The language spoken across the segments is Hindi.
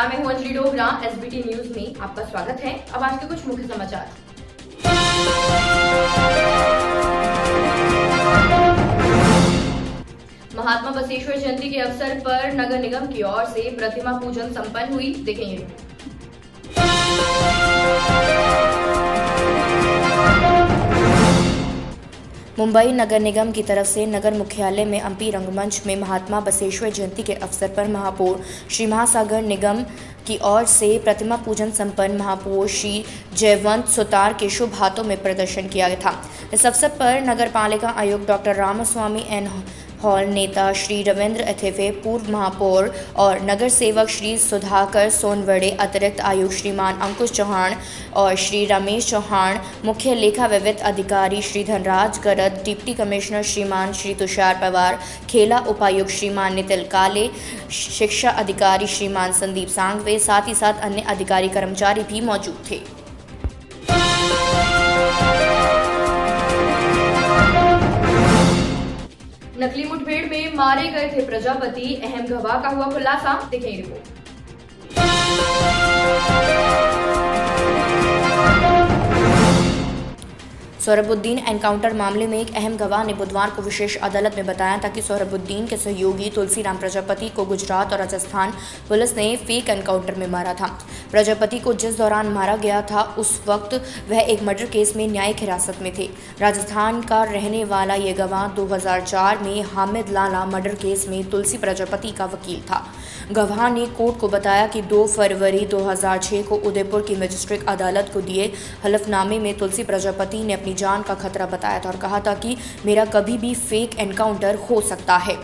नमस्कार मैं हूँ अंजलि डोगरा एसबीटी न्यूज़ में आपका स्वागत है। अब आज के कुछ मुख्य समाचार। महात्मा बसेश्वर जयंती के अवसर पर नगर निगम की ओर से प्रतिमा पूजन संपन्न हुई, देखेंगे। मुंबई नगर निगम की तरफ़ से नगर मुख्यालय में अम्पी रंगमंच में महात्मा बसेश्वर जयंती के अवसर पर महापौर श्री महासागर निगम की ओर से प्रतिमा पूजन संपन्न महापौर श्री जयवंत सुतार के शुभ हाथों में प्रदर्शन किया गया था। इस अवसर पर नगर पालिका आयुक्त डॉक्टर रामास्वामी एन हॉल नेता श्री रविंद्र अथेवे पूर्व महापौर और नगर सेवक श्री सुधाकर सोनवड़े, अतिरिक्त आयुक्त श्रीमान अंकुश चौहान और श्री रमेश चौहान, मुख्य लेखा विविध अधिकारी श्री धनराज गरद, डिप्टी कमिश्नर श्रीमान श्री तुषार पवार, खेला उपायुक्त श्रीमान नितिल काले, शिक्षा अधिकारी श्रीमान संदीप सांगवे, साथ ही साथ अन्य अधिकारी कर्मचारी भी मौजूद थे। नकली मुठभेड़ में मारे गए थे प्रजापति अहम गवाह का हुआ खुलासा देखें रिपोर्ट। सोहरबुद्दीन एनकाउंटर मामले में एक अहम गवाह ने बुधवार को विशेष अदालत में बताया था कि सोहरबुद्दीन के सहयोगी तुलसीराम प्रजापति को गुजरात और राजस्थान पुलिस ने फेक एनकाउंटर में मारा था। प्रजापति को जिस दौरान मारा गया था, उस वक्त वह एक मर्डर केस में न्यायिक हिरासत में थे। राजस्थान का रहने वाला ये गवाह दो हज़ार चार में हामिद लाला मर्डर केस में तुलसी प्रजापति का वकील था। गवाह ने कोर्ट को बताया कि 2 फरवरी 2006 को उदयपुर की मजिस्ट्रेट अदालत को दिए हलफनामे में तुलसी प्रजापति ने अपनी जान का खतरा बताया था और कहा था कि मेरा कभी भी फेक एनकाउंटर हो सकता है।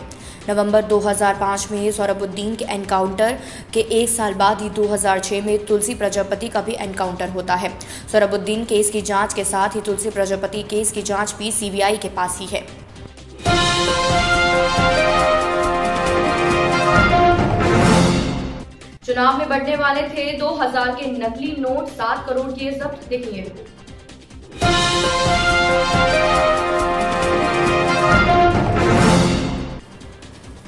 नवंबर 2005 में सौरभुद्दीन के एनकाउंटर के एक साल बाद ही 2006 में तुलसी प्रजापति का भी एनकाउंटर होता है। सौरभुद्दीन केस की जाँच के साथ ही तुलसी प्रजापति केस की जाँच भी सीबीआई के पास ही है। चुनाव में बढ़ने वाले थे 2000 के नकली नोट सात करोड़ के जब्त, देखिए।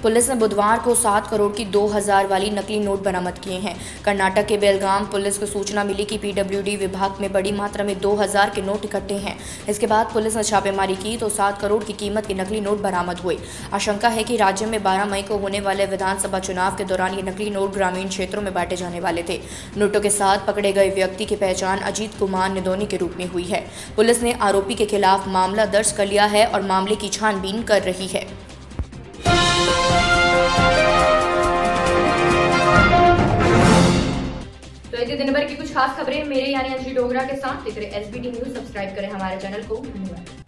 पुलिस ने बुधवार को सात करोड़ की दो हज़ार वाली नकली नोट बरामद किए हैं। कर्नाटक के बेलगाम पुलिस को सूचना मिली कि पीडब्ल्यूडी विभाग में बड़ी मात्रा में दो हज़ार के नोट इकट्ठे हैं। इसके बाद पुलिस ने छापेमारी की तो सात करोड़ की कीमत के नकली नोट बरामद हुए। आशंका है कि राज्य में बारह मई को होने वाले विधानसभा चुनाव के दौरान ये नकली नोट ग्रामीण क्षेत्रों में बांटे जाने वाले थे। नोटों के साथ पकड़े गए व्यक्ति की पहचान अजीत कुमार निदोनी के रूप में हुई है। पुलिस ने आरोपी के खिलाफ मामला दर्ज कर लिया है और मामले की छानबीन कर रही है। दिन भर की कुछ खास खबरें मेरे यानी अंजलि डोगरा के साथ। एसबीटी न्यूज़ सब्सक्राइब करें हमारे चैनल को। धन्यवाद।